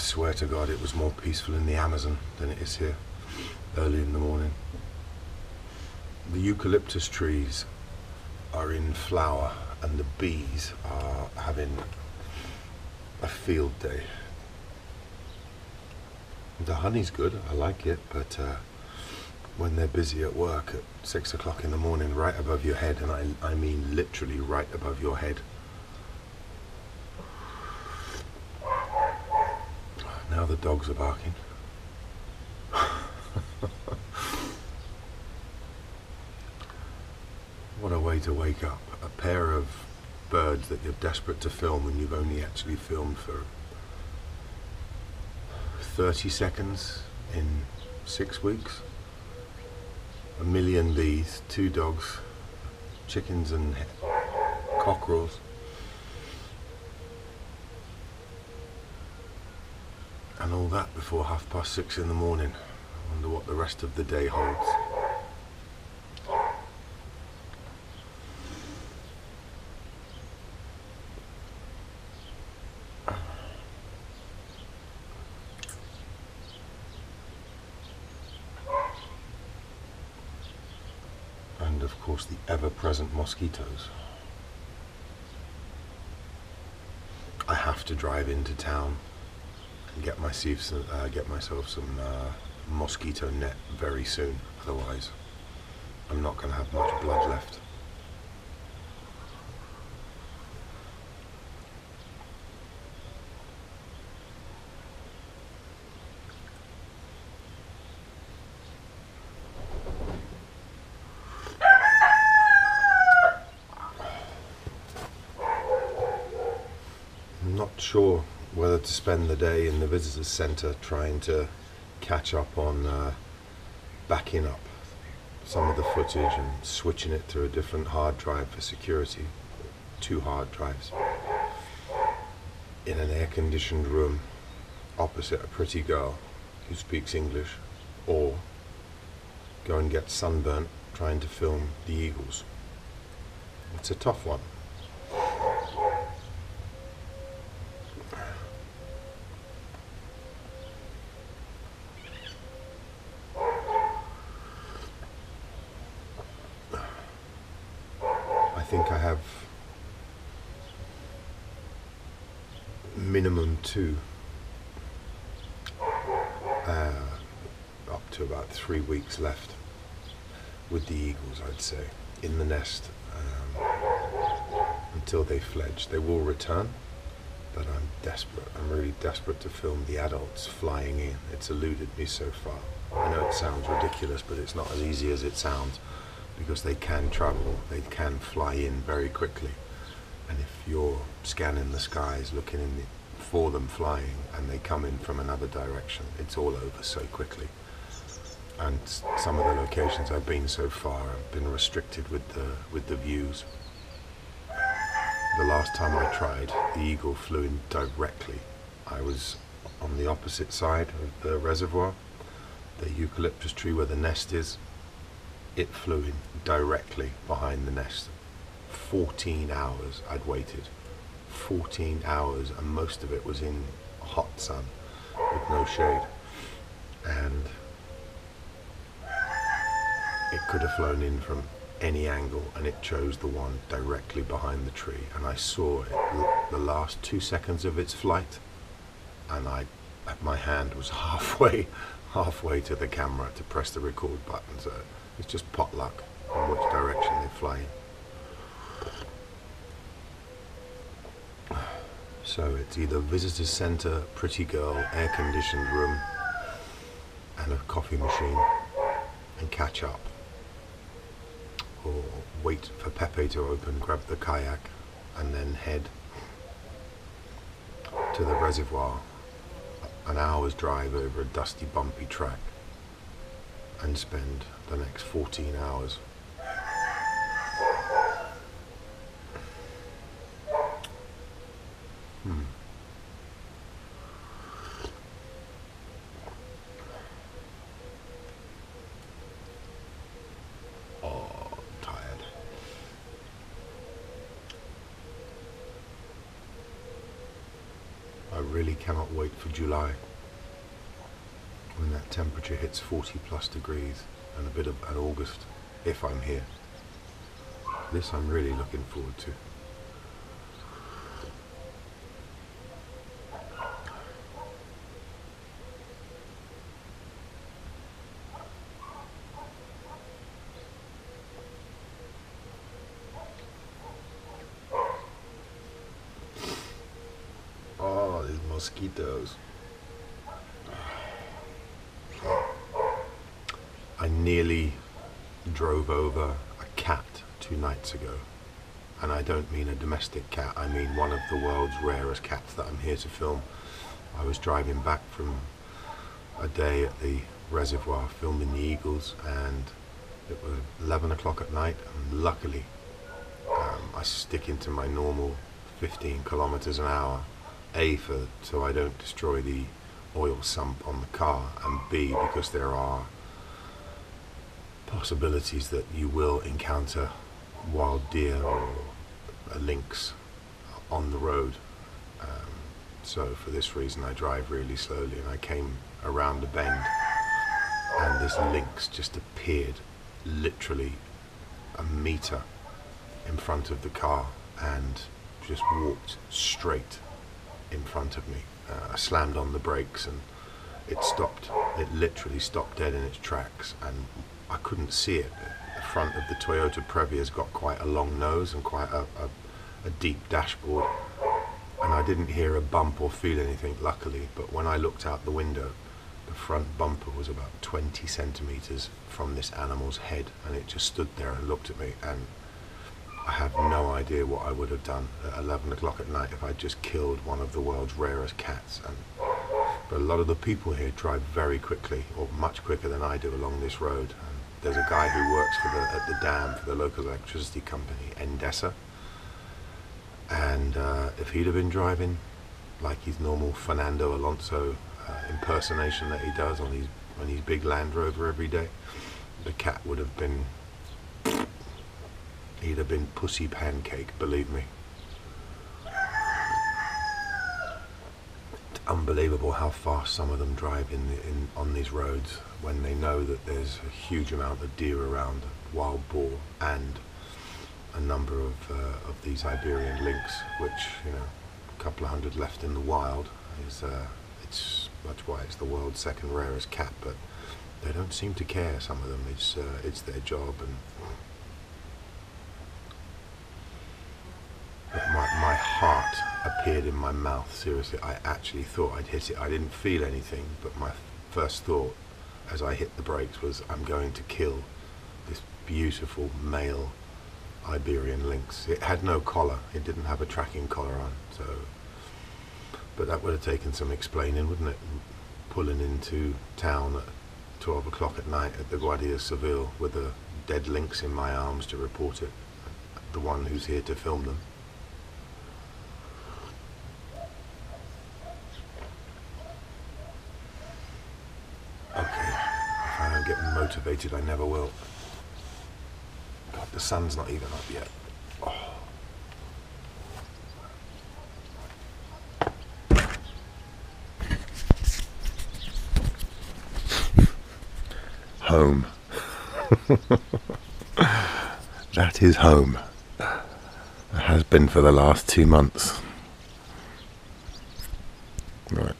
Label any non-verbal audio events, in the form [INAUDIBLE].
swear to God, it was more peaceful in the Amazon than it is here early in the morning. The eucalyptus trees are in flower and the bees are having a field day. The honey's good, I like it, but uh, when they're busy at work at six o'clock in the morning, right above your head, and I, I mean literally right above your head. Now the dogs are barking. what a way to wake up. A pair of birds that you're desperate to film and you've only actually filmed for 30 seconds in six weeks. A million bees, two dogs, chickens and cockerels. And all that before half past six in the morning. I wonder what the rest of the day holds. And of course the ever-present mosquitoes. I have to drive into town get myself some, uh, get myself some uh, mosquito net very soon. Otherwise, I'm not going to have much blood left. Not sure whether to spend the day in the visitors centre trying to catch up on uh, backing up some of the footage and switching it to a different hard drive for security, two hard drives, in an air-conditioned room opposite a pretty girl who speaks English, or go and get sunburnt trying to film the eagles. It's a tough one. Think I have minimum two, uh, up to about three weeks left with the eagles, I'd say, in the nest um, until they fledge. They will return, but I'm desperate. I'm really desperate to film the adults flying in. It's eluded me so far. I know it sounds ridiculous, but it's not as easy as it sounds because they can travel, they can fly in very quickly. And if you're scanning the skies, looking in the, for them flying, and they come in from another direction, it's all over so quickly. And some of the locations I've been so far have been restricted with the with the views. The last time I tried, the eagle flew in directly. I was on the opposite side of the reservoir, the eucalyptus tree where the nest is, it flew in directly behind the nest. 14 hours I'd waited. 14 hours, and most of it was in hot sun with no shade. And it could have flown in from any angle, and it chose the one directly behind the tree. And I saw it, the last two seconds of its flight, and I, my hand was [LAUGHS] halfway, halfway to the camera to press the record button. So uh, it's just pot luck on which direction they're flying. So it's either visitor center, pretty girl, air conditioned room, and a coffee machine, and catch up. Or wait for Pepe to open, grab the kayak, and then head to the reservoir, an hour's drive over a dusty, bumpy track, and spend the next 14 hours. Hmm. Oh, tired. I really cannot wait for July when that temperature hits 40 plus degrees and a bit of an August if I'm here. This I'm really looking forward to. Oh, mosquitoes. Nearly drove over a cat two nights ago. And I don't mean a domestic cat, I mean one of the world's rarest cats that I'm here to film. I was driving back from a day at the reservoir filming the eagles and it was 11 o'clock at night and luckily um, I stick into my normal 15 kilometers an hour a for so I don't destroy the oil sump on the car and B because there are possibilities that you will encounter wild deer or a lynx on the road. Um, so for this reason I drive really slowly and I came around a bend and this lynx just appeared literally a meter in front of the car and just walked straight in front of me. Uh, I slammed on the brakes and it stopped. It literally stopped dead in its tracks and I couldn't see it. The front of the Toyota Previa's got quite a long nose and quite a, a, a deep dashboard and I didn't hear a bump or feel anything luckily but when I looked out the window the front bumper was about 20 centimeters from this animal's head and it just stood there and looked at me and I have no idea what I would have done at 11 o'clock at night if I'd just killed one of the world's rarest cats. And, but a lot of the people here drive very quickly, or much quicker than I do along this road. There's a guy who works for the, at the dam for the local electricity company, Endesa. And uh, if he'd have been driving like his normal Fernando Alonso uh, impersonation that he does on his, on his big Land Rover every day, the cat would have been He'd have been pussy pancake, believe me. It's unbelievable how fast some of them drive in, in on these roads when they know that there's a huge amount of deer around, wild boar, and a number of uh, of these Iberian lynx, which you know, a couple of hundred left in the wild. Is uh, it's that's why it's the world's second rarest cat, but they don't seem to care. Some of them, it's uh, it's their job and my heart appeared in my mouth. Seriously, I actually thought I'd hit it. I didn't feel anything, but my first thought as I hit the brakes was, I'm going to kill this beautiful male Iberian lynx. It had no collar. It didn't have a tracking collar on, so. But that would have taken some explaining, wouldn't it? Pulling into town at 12 o'clock at night at the Guardia Civil with a dead lynx in my arms to report it. The one who's here to film them. I never will. God, the sun's not even up yet. Oh. [SIGHS] Home. [LAUGHS] that is home. It has been for the last two months. Right.